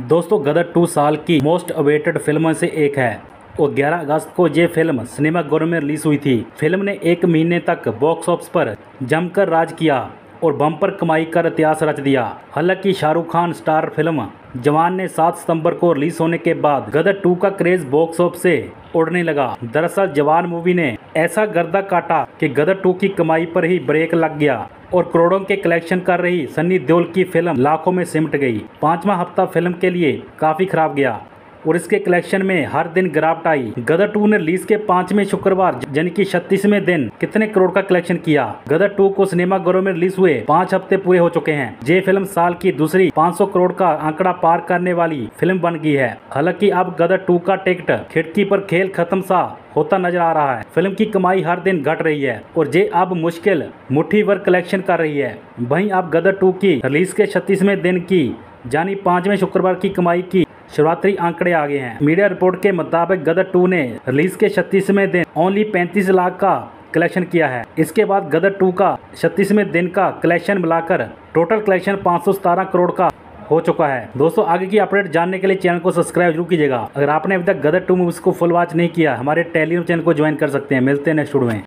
दोस्तों, गदर टू साल की मोस्ट अवेटेड फ़िल्म से एक है। और 11 अगस्त को ये फ़िल्म सिनेमाघर में रिलीज़ हुई थी। फ़िल्म ने एक महीने तक बॉक्स ऑफ़िस पर जमकर राज किया। और बम्पर कमाई कर इतिहास रच दिया। हालाँकि शाहरुख खान स्टार फ़िल्म जवान ने 7 सितंबर को रिलीज़ होने के बाद गदर टू का क्रेज बॉक्स ऑफ़िस से उड़ने लगा। दरअसल जवान मूवी ने ऐसा गर्दा काटा कि गदर टू की कमाई पर ही ब्रेक लग गया और करोड़ों के कलेक्शन कर रही सन्नी देओल की फ़िल्म लाखों में सिमट गई। पांचवा हफ़्ता फ़िल्म के लिए काफ़ी खराब गया। और इसके कलेक्शन में हर दिन गिरावट आई। गदर टू ने रिलीज़ के पाँचवें शुक्रवार, यानी कि छत्तीसवें दिन। कितने करोड़ का कलेक्शन किया? गदर टू को सिनेमा घरों में रिलीज़ हुए। पाँच हफ़्ते पूरे हो चुके हैं। ये फ़िल्म साल की दूसरी 500 करोड़ का आंकड़ा पार करने वाली फ़िल्म बन गई है। हालाँकि अब गदर टू का टिकट खिड़की पर खेल खत्म सा होता नज़र आ रहा है। फ़िल्म की कमाई हर दिन घट रही है और ये अब मुश्किल मुट्ठी भर कलेक्शन कर रही है। वहीं अब गदर टू की रिलीज़ के छत्तीसवें दिन की, यानी पाँचवें शुक्रवार की कमाई की शुरुआती आंकड़े आ गए हैं। मीडिया रिपोर्ट के मुताबिक गदर टू ने रिलीज़ के छत्तीसवें दिन ओनली पैंतीस लाख का कलेक्शन किया है। इसके बाद गदर टू का छत्तीसवें दिन का कलेक्शन मिलाकर टोटल कलेक्शन पाँच करोड़ का हो चुका है। दोस्तों, आगे की अपडेट जानने के लिए चैनल को सब्सक्राइब ज़रूर कीजिएगा। अगर आपने अभी तक गदर टू मूवीज़ को फुल वॉच नहीं किया, हमारे टेलीग्राम चैनल को ज्वाइन कर सकते हैं। मिलते हैं नेक्स्ट वीडियो में।